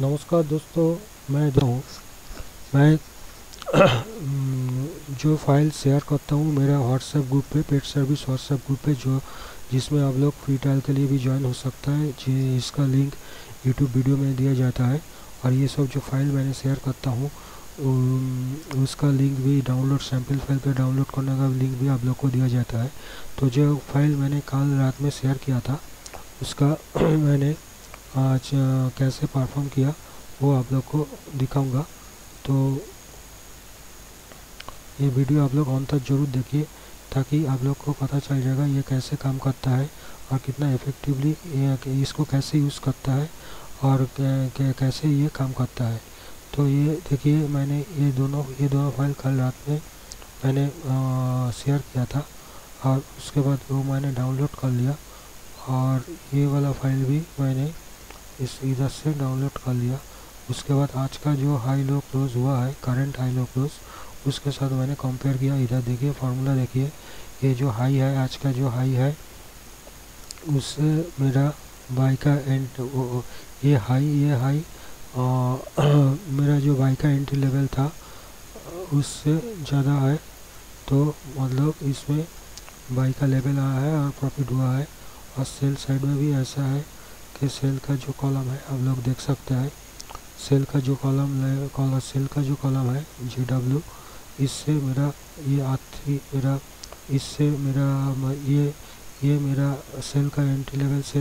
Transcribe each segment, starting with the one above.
नमस्कार दोस्तों, मैं जो हूँ। मैं, जो फ़ाइल शेयर करता हूँ, मेरा व्हाट्सएप ग्रुप पे पेड सर्विस व्हाट्सएप ग्रुप पे, जो, जिसमें आप लोग फ्री ट्रायल के लिए भी ज्वाइन हो सकता है, जी, इसका लिंक यूट्यूब वीडियो में दिया जाता है। और ये सब जो फ़ाइल मैंने शेयर करता हूँ उसका लिंक भी डाउनलोड सैंपल फ़ाइल पर डाउनलोड करने का लिंक भी आप लोग को दिया जाता है। तो जो फ़ाइल मैंने कल रात में शेयर किया था, उसका मैंने आज कैसे परफॉर्म किया, वो आप लोग को दिखाऊँगा। तो ये वीडियो आप लोग ऑन तक ज़रूर देखिए, ताकि आप लोग को पता चल जाएगा ये कैसे काम करता है और कितना इफ़ेक्टिवली इसको कैसे यूज़ करता है और कैसे ये काम करता है। तो ये देखिए, मैंने ये दोनों ये दोनों फ़ाइल कल रात में मैंने शेयर किया था और उसके बाद वो मैंने डाउनलोड कर लिया और ये वाला फ़ाइल भी मैंने इस इधर से डाउनलोड कर लिया। उसके बाद आज का जो हाई लो क्लोज हुआ है करंट हाई लो क्लोज उसके साथ मैंने कंपेयर किया। इधर देखिए फार्मूला देखिए। ये जो हाई है, आज का जो हाई है, उससे मेरा बाई का एंट ये हाई ये हाई मेरा जो बाई का एंट्री लेवल था, उससे ज़्यादा है। तो मतलब इसमें बाई का लेवल आया है और प्रॉफिट हुआ है, और सेल साइड में भी ऐसा है। कि सेल का जो कॉलम है, आप लोग देख सकते हैं। सेल का जो कॉलम कॉलम सेल का जो कॉलम है जी डब्ल्यू इससे मेरा ये आती मेरा, इससे मेरा ये ये मेरा सेल का एंट्री लेवल से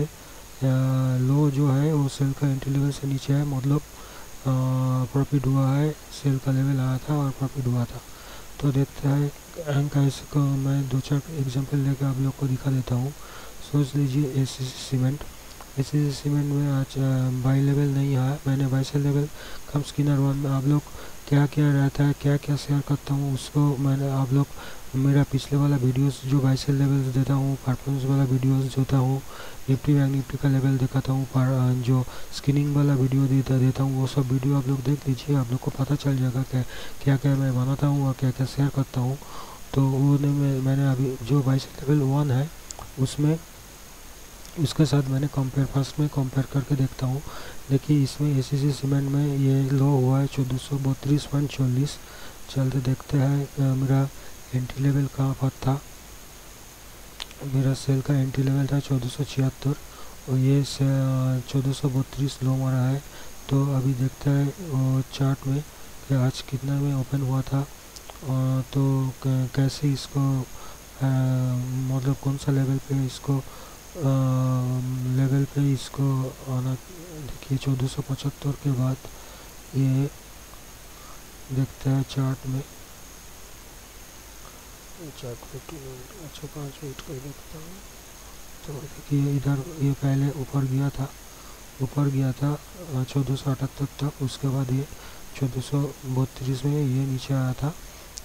लो जो है, वो सेल का एंट्री लेवल से नीचे है मतलब प्रॉफिट हुआ है, सेल का लेवल आया था और प्रॉफिट हुआ था। तो देखते हैं कैसे को मैं दो चार एग्जांपल लेकर आप लोग को दिखा देता हूँ। सोच लीजिए ए सीमेंट इसी सीमेंट में आज बाई लेवल नहीं आया। मैंने बाई से लेवल कम स्किनर वन में आप लोग क्या क्या रहता है, क्या क्या शेयर करता हूँ, उसको मैंने आप लोग मेरा पिछले वाला वीडियोस जो बाईसेल लेवल देता हूँ परफॉर्मेंस वाला वीडियोस देता हूँ निफ्टी बैंक निफ्टी का लेवल दिखाता हूँ, पर जो स्किनिंग वाला वीडियो देता देता हूँ, वो सब वीडियो आप लोग देख लीजिए, आप लोग को पता चल जाएगा क्या क्या क्या मैं बनाता हूँ और क्या क्या शेयर करता हूँ। तो वो मैंने अभी जो बाईसेल लेवल वन है, उसमें उसके साथ मैंने कंपेयर फ़र्स्ट में कंपेयर करके देखता हूँ। देखिए, इसमें ए सीमेंट में ये लो हुआ है चौदह सौ बत्तीस पॉइंट चालीस। चलते देखते हैं मेरा एंट्री लेवल कहाँ पर था। मेरा सेल का एंट्री लेवल था चौदह सौ छिहत्तर और ये चौदह सौ बत्तीस लो मारा है। तो अभी देखते हैं चार्ट में कि आज कितना में ओपन हुआ था। तो कैसे इसको मतलब कौन सा लेवल पे इसको लेवल पे इसको आना, देखिए, चौदह सौ पचहत्तर के बाद ये देखते हैं चार्ट में। चार्ट में टू मिनट अच्छा पाँच मिनट का देखता हूँ तो देखिए, इधर ये पहले ऊपर गया था। ऊपर गया था चौदह सौ अठहत्तर तक। उसके बाद ये चौदह सौ बत्तीस में ये नीचे आया था।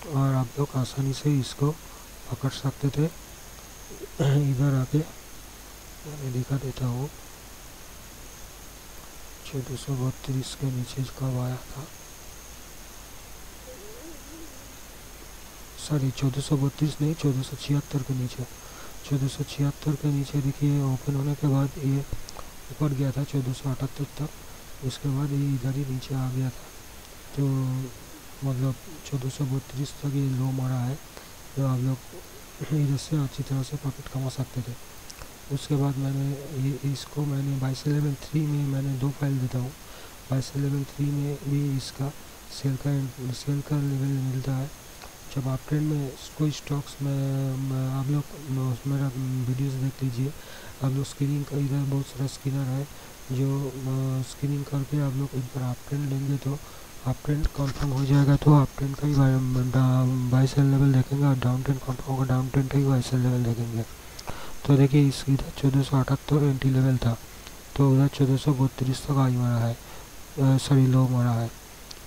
और आप लोग आसानी से इसको पकड़ सकते थे। इधर आके। मैं दिखा देता हूँ। चौदह सौ बत्तीस के नीचे कब आया था। सॉरी चौदह सौ बत्तीस नहीं, चौदह सौ छिहत्तर के नीचे। चौदह सौ छिहत्तर के नीचे देखिए ओपन होने के बाद ये ऊपर गया था, चौदह सौ अठहत्तर तक। उसके बाद ये इधर ही नीचे आ गया था। तो मतलब चौदह सौ बत्तीस तक ये लो मारा है। तो आप लोग इधर से अच्छी तरह से प्रॉफिट कमा सकते थे। उसके बाद मैंने ये, इसको मैंने बाईस लेवल थ्री में मैंने दो फ़ाइल देता हूँ बाईस लेवल थ्री में भी इसका सेल का सेल का लेवल मिलता है। जब आप ट्रेंड में कोई स्टॉक्स में आप लोग मेरा वीडियोस देख लीजिए। आप लोग स्क्रीनिंग का, इधर बहुत सारा स्किनर है। जो स्क्रीनिंग करके आप लोग इन पर आप ट्रेंड लेंगे तो आप ट्रेंड कन्फर्म हो जाएगा। तो आप ट्रेंड का ही बाईस लेवल देखेंगे और डाउन ट्रेंड कन्फर्म होगा। डाउन ट्रेंड का ही बाईस लेवल देखेंगे। तो देखिए इसकी इधर चौदह सौ अठहत्तर एंटी लेवल था। तो उधर चौदह सौ बत्तीस तक आई मरा है। सॉरी लो मरा है।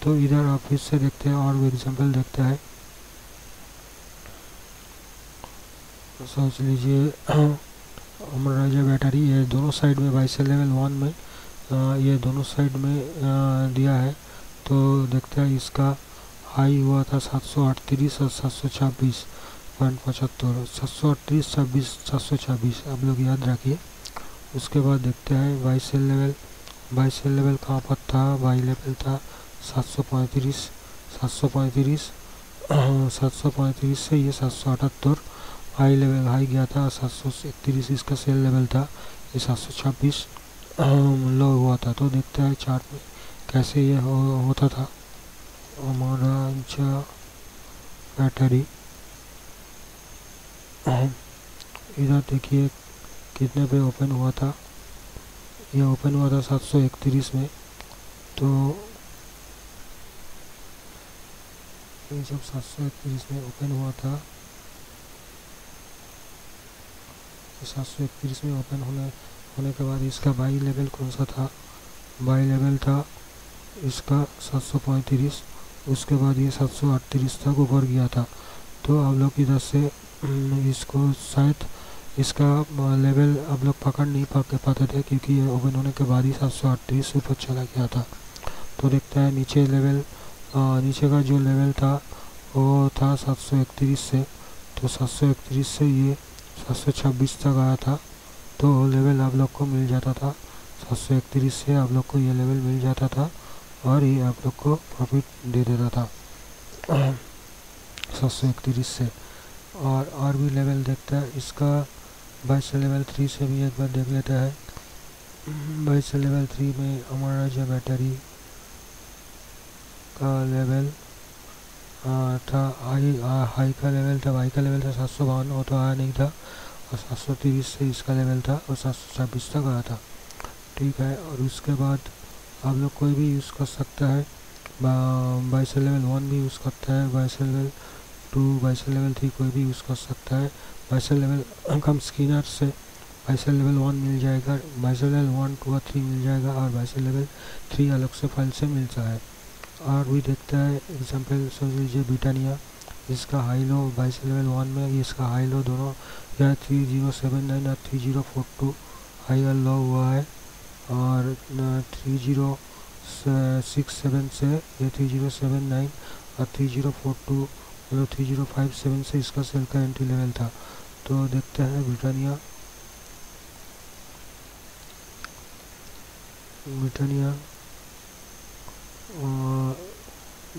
तो इधर आप फिर से देखते हैं और एग्ज़ाम्पल देखते हैं। तो सोच लीजिए हमारा जो बैटरी है दोनों साइड में बाईस लेवल वन में आ, ये दोनों साइड में आ, दिया है। तो देखते हैं इसका हाई हुआ था 738 और 726 पॉइंट पचहत्तर सात सौ अड़तीस छब्बीस सात सौ छब्बीस आप लोग याद रखिए। उसके बाद देखते हैं buy sell level buy sell level कहाँ पर था बाई लेवल था सात सौ पैंतीस सात सौ पैंतीस सात सौ पैंतीस से ये सात सौ अठहत्तर। हाई लेवल हाई गया था सात सौ इकतीस इसका सेल लेवल था ये सात सौ छब्बीस। लो हुआ था तो देखते हैं चार्ट में कैसे ये हो, होता था। हमारा बैटरी इधर देखिए, कितने पे ओपन हुआ था। ये ओपन हुआ था सात सौ इकतीस में। तो ये सब सात सौ इकतीस में ओपन हुआ था सात सौ इकतीस में ओपन होने होने के बाद इसका बाई लेवल कौन सा था? बाई लेवल था इसका सात सौ पैंतीस, उसके बाद ये सात सौ अड़तीस तक ऊपर गया था। तो आप लोग इधर से इसको शायद इसका लेवल आप लोग पकड़ नहीं पा पाते थे क्योंकि ये ओपन होने के बाद ही सात सौ अड़तीस ऊपर चला गया था। तो देखते हैं नीचे लेवल आ, नीचे का जो लेवल था वो था सात सौ इकतीस से। तो सात सौ इकतीस से ये सात सौ छब्बीस तक आया था। तो लेवल आप लोग को मिल जाता था। सात सौ इकतीस से आप लोग को ये लेवल मिल जाता था और ये आप लोग को प्रॉफिट दे देता था। सात सौ इकतीस से। और और भी लेवल देखता है। इसका बाईस लेवल थ्री से भी एक बार देख लेता है। बाईस लेवल थ्री में हमारा जो बैटरी का लेवल था। हाई हाई का लेवल था। हाई का लेवल था सात सौ बावन, वो तो आया नहीं था। और सात सौ तीस से इसका लेवल था और सात सौ छब्बीस तक आया था। ठीक है, और उसके बाद आप लोग कोई भी यूज़ कर सकता है। बाईस लेवल वन भी यूज़ करता है। Bias level two bias level three कोई भी यूज़ कर सकता है। बाईस लेवल कम स्किनर से बाईस लेवल वन मिल जाएगा बाईस लेवल वन टू और थ्री मिल जाएगा और बाईस लेवल थ्री अलग से फ़ाइल से मिलता है। और भी देखता है एग्ज़ाम्पल समझ लीजिए ब्रिटानिया इसका हाई लो बाईस लेवल वन में इसका हाई लो दोनों या थ्री ज़ीरो सेवन नाइन और three zero four two high और लो हुआ है और थ्री ज़ीरो सिक्स सेवन से ये थ्री ज़ीरो सेवन नाइन और three zero four two three zero five seven से इसका सेल का एंट्री लेवल था। तो देखते हैं ब्रिटानिया। ब्रिटानिया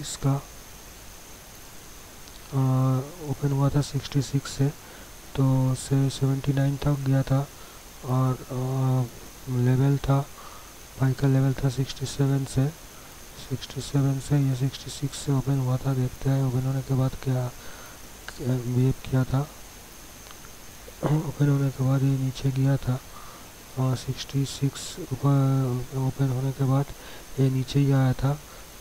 इसका ओपन हुआ था सिक्सटी सिक्स से। तो से सेवेंटी नाइन तक गया था और आ, लेवल था बाइक का लेवल था सिक्सटी सेवन से। सिक्सटी सेवन से ये सिक्सटी सिक्स से ओपन हुआ था, देखते हैं ओपन होने के बाद क्या बिहेव किया था। ओपन होने के बाद ये नीचे गया था और सिक्सटी सिक्स ऊपर ओपन होने के बाद ये नीचे ही आया था।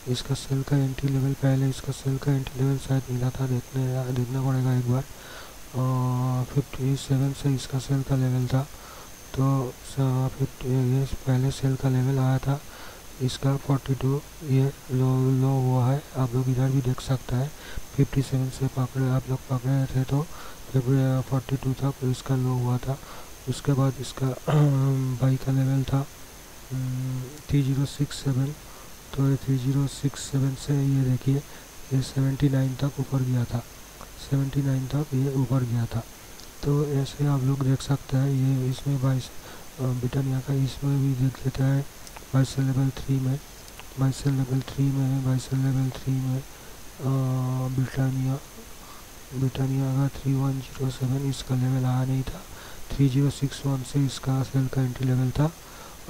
इसका सेल का एंट्री लेवल पहले, इसका सेल का एंट्री लेवल शायद मिला था, देखने, देखना पड़ेगा एक बार। फिफ्टी सेवन से इसका सेल का लेवल था। तो फिफ्टी पहले सेल का लेवल आया था। इसका 42 ये लो लो हुआ है। आप लोग इधर भी देख सकते हैं। 57 से पकड़े, आप लोग पकड़े थे तो फोर्टी टू तक इसका लो हुआ था। उसके बाद इसका बाई का लेवल था थ्री ज़ीरो सिक्स सेवन तो थ्री ज़ीरो सिक्स सेवन से ये देखिए, ये सेवेंटी नाइन तक ऊपर गया था। सेवेंटी नाइन तक ये ऊपर गया था। तो ऐसे आप लोग देख सकते हैं, ये इसमें बाईस ब्रिटानिया का इसमें भी देख लेता है। बाईस लेवल थ्री में बाईस लेवल थ्री में बाईस लेवल थ्री में ब्रिटानिया ब्रिटानिया का थ्री वन ज़ीरो सेवन इसका लेवल आया नहीं था। थ्री ज़ीरो सिक्स वन से इसका सेल का एंट्री लेवल था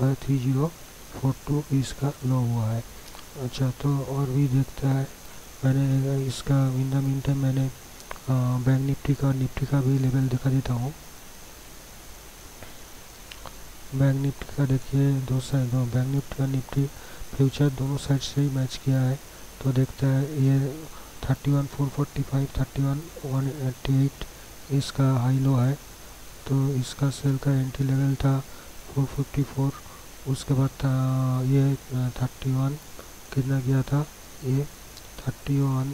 और थ्री ज़ीरो फोर टू इसका लो हुआ है। अच्छा तो और भी देखता है। मैंने, इसका इन द मीन टाइम मैंने बैंक निफ्टी का निफ्टी का भी लेवल दिखा देता हूँ। बैंक निफ्टी का देखिए, दो साइड बैंक निफ्टी का निफ्टी। फ्यूचर दोनों साइड से ही मैच किया है। तो देखते हैं, ये thirty one four forty five thirty one one eighty eight इसका हाई लो है। तो इसका सेल का एंट्री लेवल था फोर फिफ्टी फोर उसके बाद था ये थर्टी वन कितना गया था? ये thirty one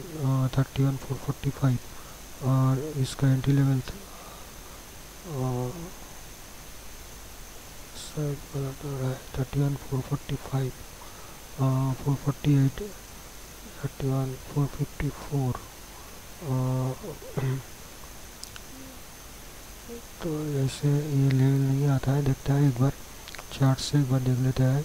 thirty one four forty five और इसका एंट्री लेवल था thirty one four forty five four forty eight thirty one four fifty four तो ऐसे ये लेवल नहीं आता है देखता है एक बार चार्ट से एक बार देख लेता है।